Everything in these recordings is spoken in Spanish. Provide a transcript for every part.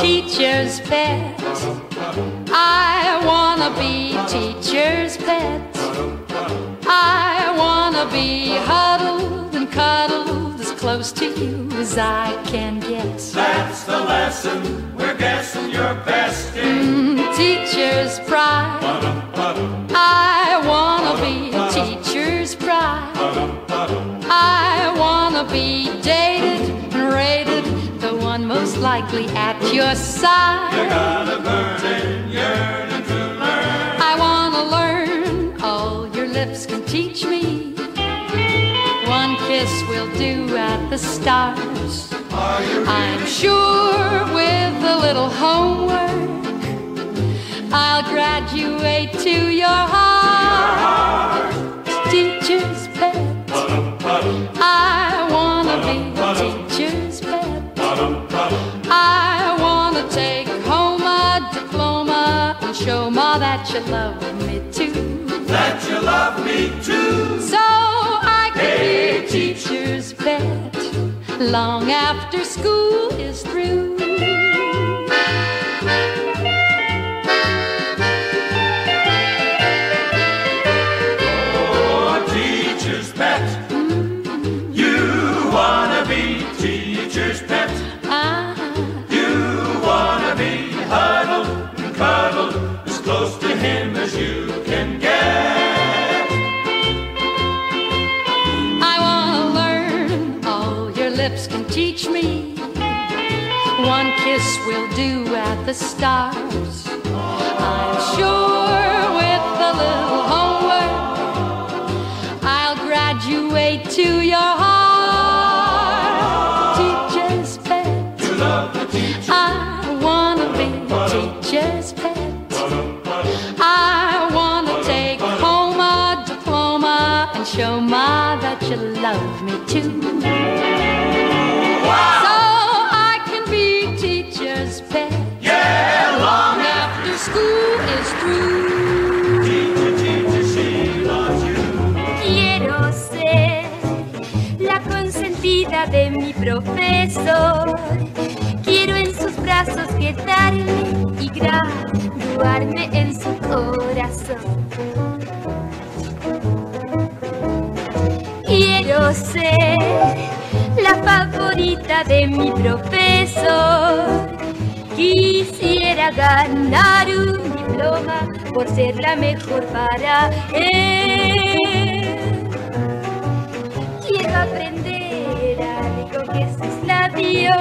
Teacher's pet. I wanna be teacher's pet. I wanna be huddled and cuddled as close to you as I can get. That's the lesson we're guessing you're best in. Mm, teacher's pride. I wanna be I wanna be dated and rated, the one most likely at your side. You got a burning yearning to learn. I wanna learn, all your lips can teach me. One kiss will do at the stars. I'm sure with a little homework, I'll graduate to your heart. Teacher's pet. Love me too. that you love me too? So I can be teacher's pet long after school the stars. I'm sure with a little homework, I'll graduate to your heart. Quedarme y graduarme en su corazón. Quiero ser la favorita de mi profesor. Quisiera ganar un diploma por ser la mejor para él. Quiero aprender algo que sus labios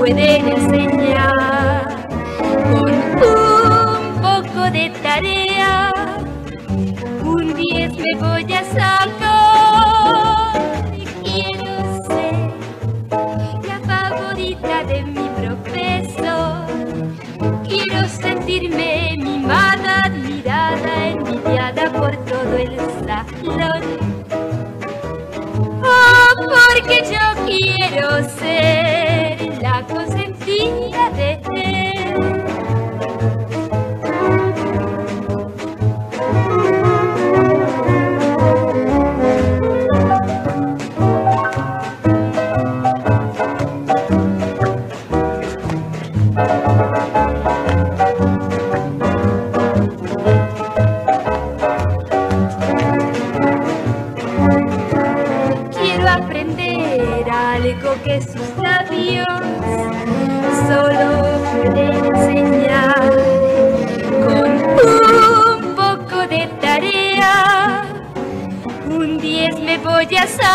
pueden enseñar. Con un poco de tarea, un 10 me voy a sacar. Quiero ser la favorita de mi profesor. Quiero sentirme mimada, admirada, envidiada por todo el salón. Oh, porque yo quiero ser me voy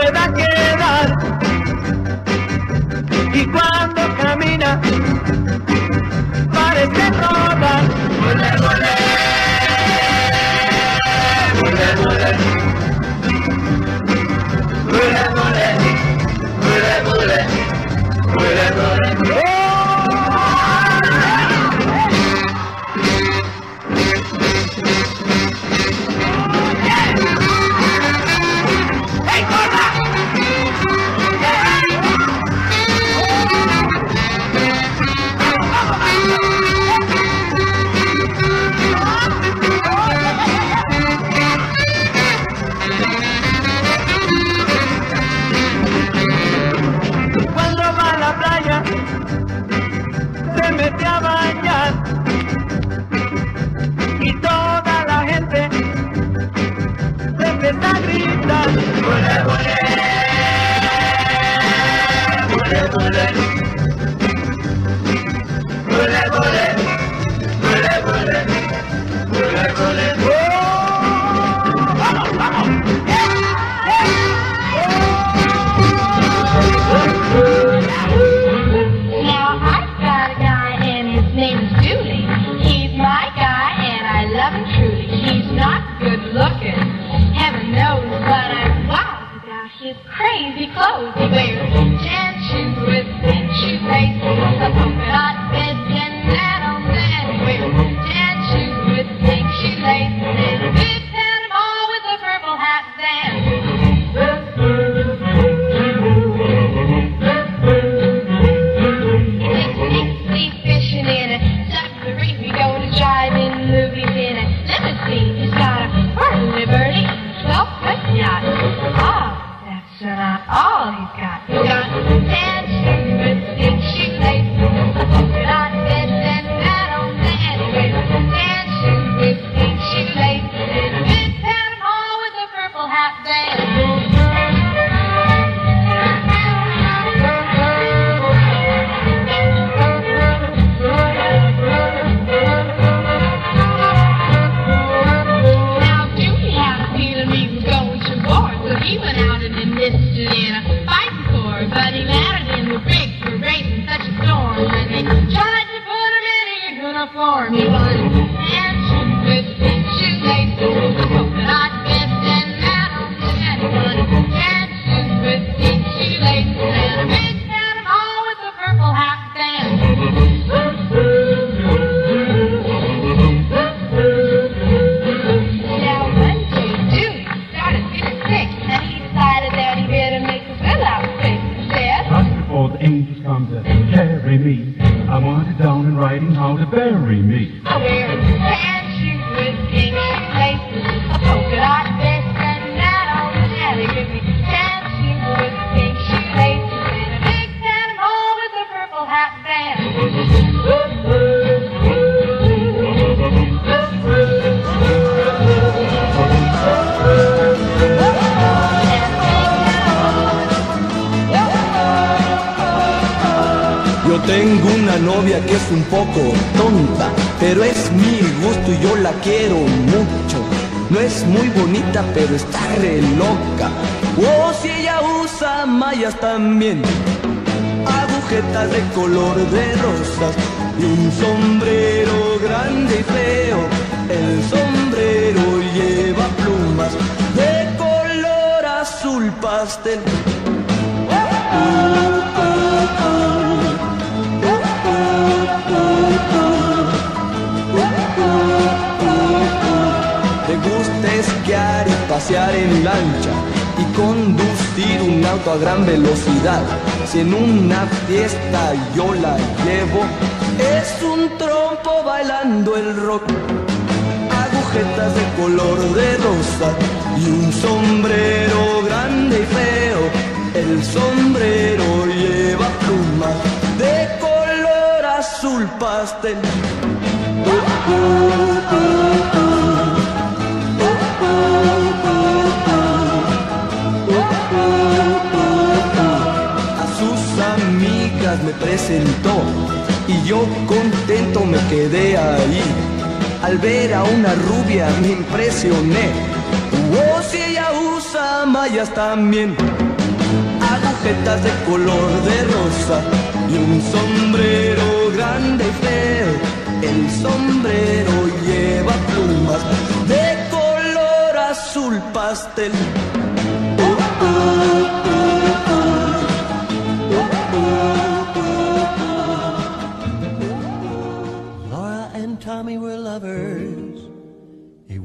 se pueda Never let que es un poco tonta, pero es mi gusto y yo la quiero mucho. No es muy bonita, pero está re loca. Oh, si ella usa mallas también, agujetas de color de rosas y un sombrero grande y feo. El sombrero lleva plumas de color azul pastel. Te gusta esquiar y pasear en lancha y conducir un auto a gran velocidad. Si en una fiesta yo la llevo, es un trompo bailando el rock. Agujetas de color de rosa y un sombrero grande y feo. El sombrero lleva plumas de color azul pastel. Amigas me presentó y yo contento me quedé ahí. Al ver a una rubia me impresioné. Oh, si ella usa mallas también, agujetas de color de rosa y un sombrero grande y feo. El sombrero lleva plumas de color azul pastel.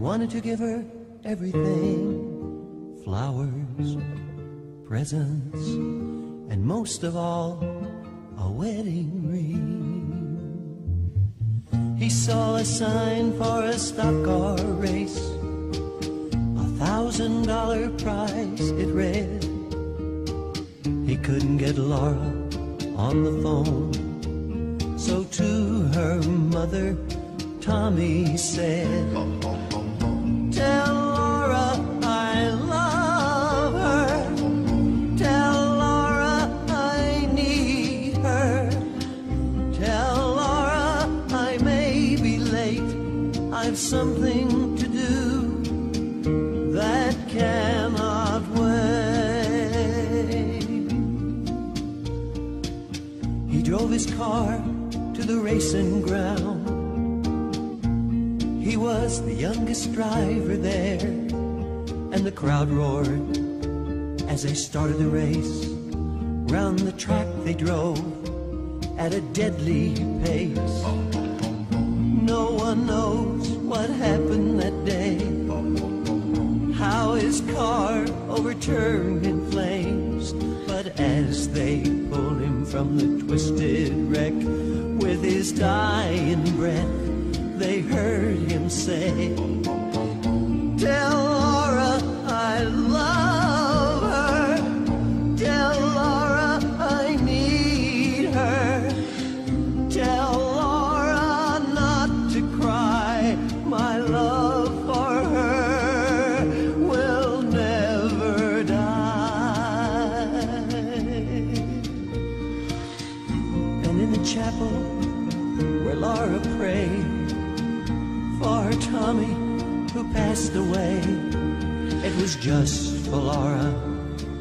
Wanted to give her everything flowers, presents, and most of all, a wedding ring. He saw a sign for a stock car race, a thousand dollar prize, it read. He couldn't get Laura on the phone. So to her mother, Tommy said, oh, oh. Tell Laura I love her. Tell Laura I need her. Tell Laura I may be late. I've something to do that cannot wait. He drove his car to the racing ground. He was the youngest driver there, and the crowd roared as they started the race. Round the track they drove at a deadly pace. No one knows what happened that day. How his car overturned in flames. But as they pulled him from the twisted wreck with his dying breath, heard him say, Tell Laura I love her. Tell Laura I need her. Tell Laura not to cry. My love for her will never die. And in the chapel where Laura prayed for Tommy who passed away, it was just for Laura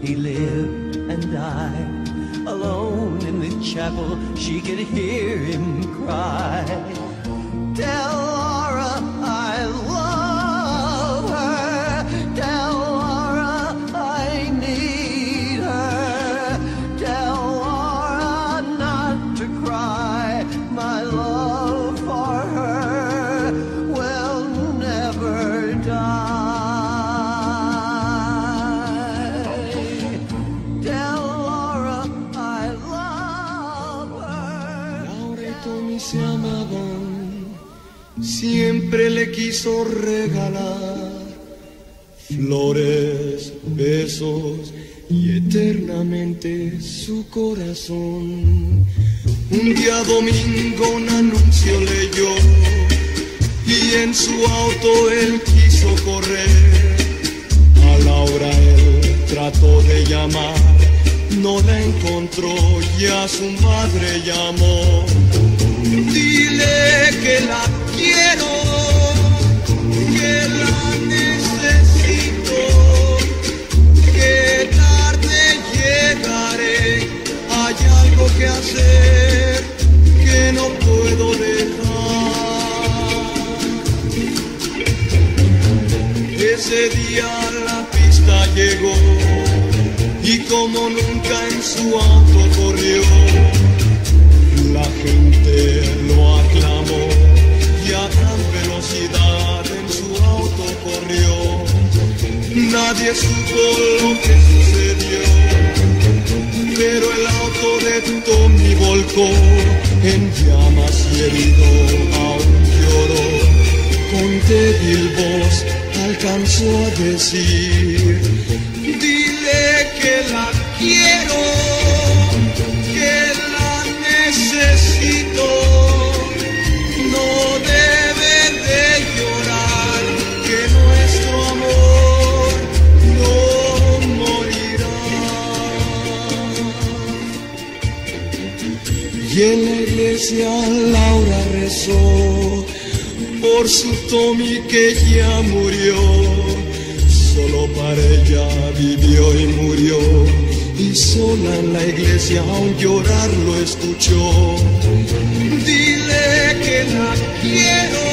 he lived and died. Alone in the chapel, she could hear him cry. Tell quiso regalar flores, besos y eternamente su corazón. Un día domingo un anuncio leyó y en su auto él quiso correr. A la hora él trató de llamar, no la encontró y a su madre llamó. Dile que la quiero que no puedo dejar. Ese día la pista llegó y como nunca en su auto corrió, la gente lo aclamó y a gran velocidad en su auto corrió. Nadie supo lo que sucedió. Primero el auto de tu Tommy volcó en llamas y herido aún lloró. Con débil voz alcanzó a decir, dile que la quiero. iglesia Laura rezó por su Tommy que ya murió. Solo para ella vivió y murió. Y sola en la iglesia aún llorar lo escuchó. Dile que la quiero.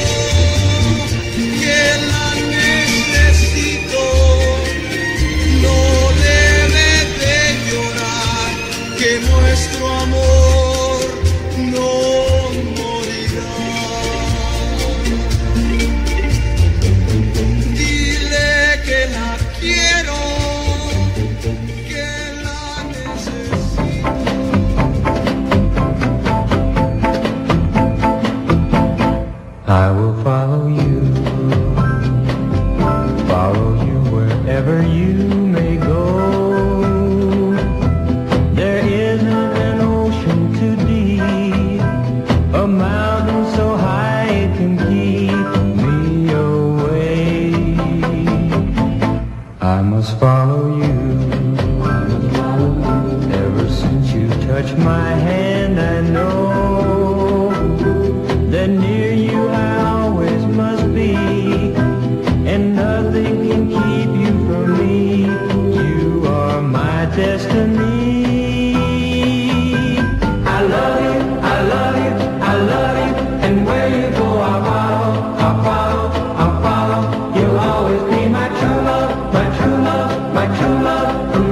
love.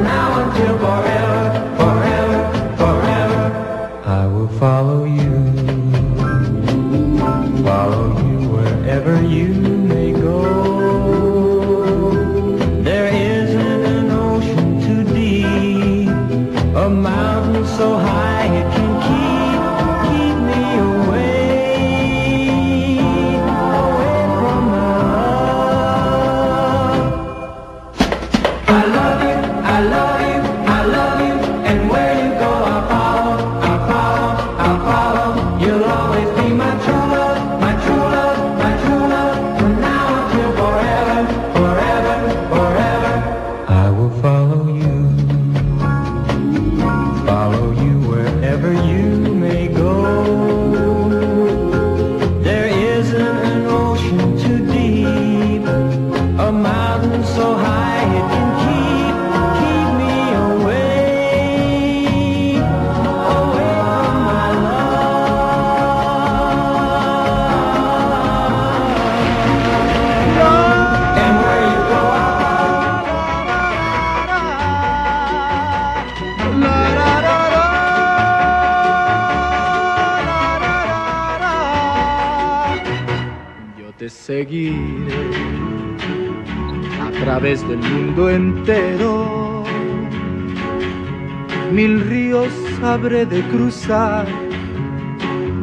habré de cruzar,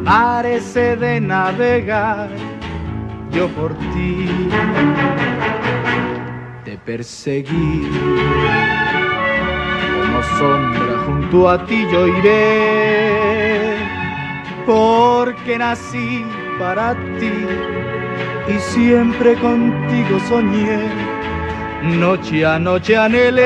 mares he de navegar, yo por ti te perseguí. Como sombra junto a ti yo iré, porque nací para ti y siempre contigo soñé, noche a noche anhelé,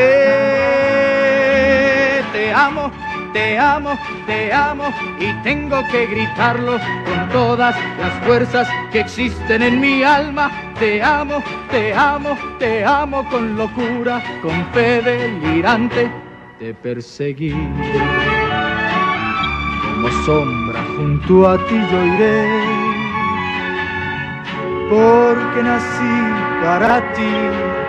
te amo te amo, te amo y tengo que gritarlo con todas las fuerzas que existen en mi alma. Te amo, te amo, te amo con locura, con fe delirante, te perseguí. Como sombra junto a ti yo iré, porque nací para ti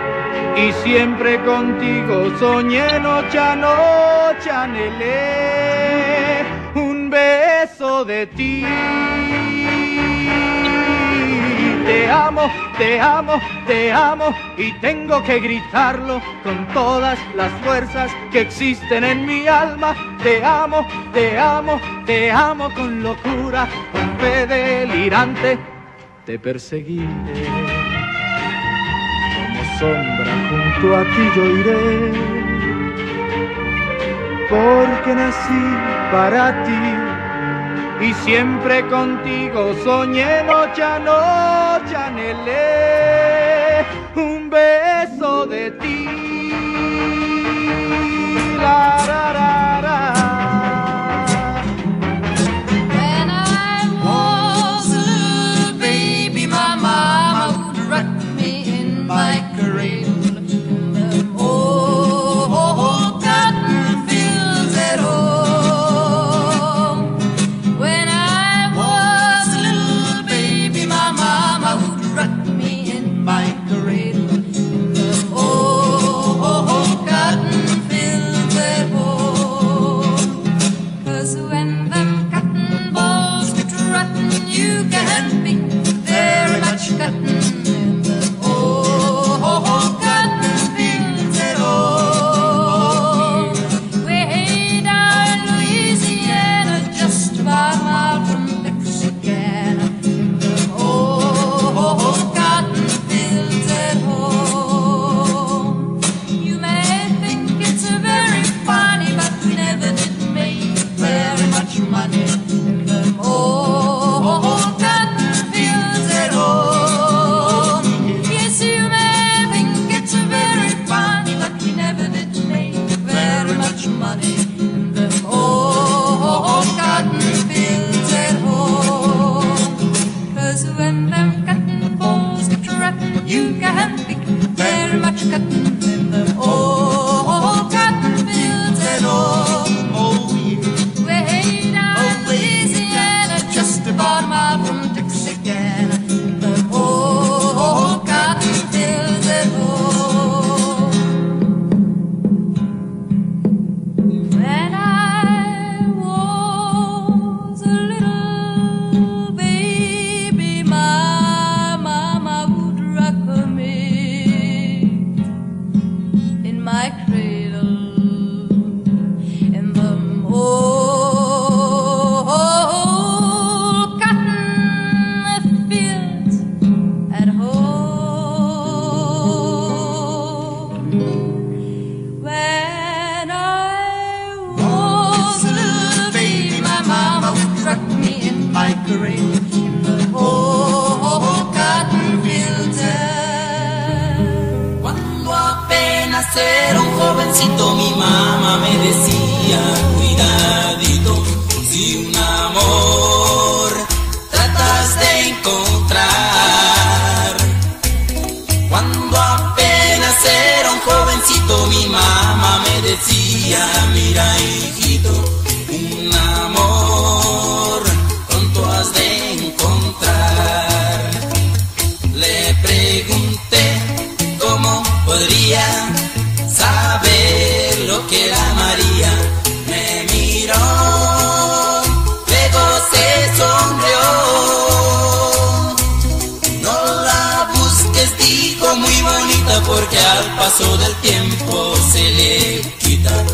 y siempre contigo soñé noche a noche anhelé un beso de ti. Te amo, te amo, te amo y tengo que gritarlo con todas las fuerzas que existen en mi alma. Te amo, te amo, te amo con locura, con fe delirante, te perseguiré sombra junto a ti yo iré, porque nací para ti y siempre contigo soñé noche a noche anhelé un beso de ti. Que era María. Me miró, luego se sonrió. No la busques, dijo muy bonita, porque al paso del tiempo se le quita.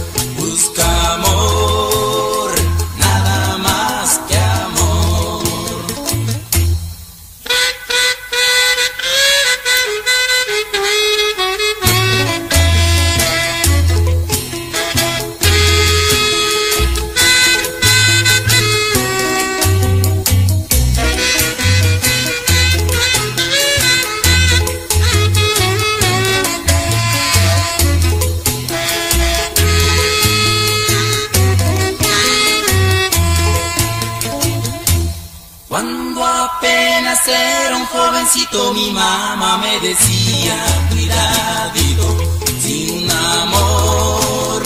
Mi mamá me decía, cuidadito, si un amor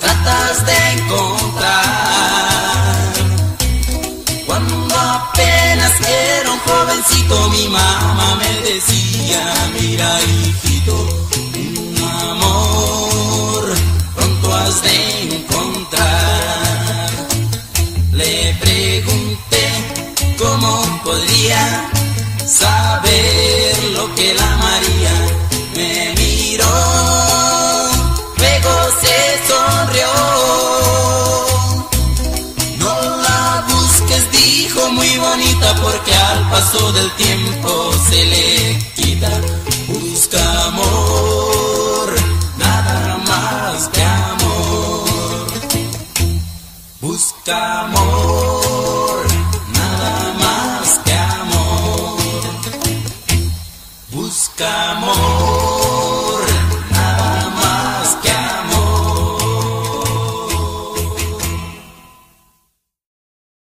tratas de encontrar. Cuando apenas era un jovencito mi mamá me decía, mira hijito, un amor pronto has de encontrar. Le pregunté cómo podría saber lo que la María me miró, luego se sonrió. No la busques, dijo muy bonita, porque al paso del tiempo se le quita. Busca amor, nada más que amor. Busca amor,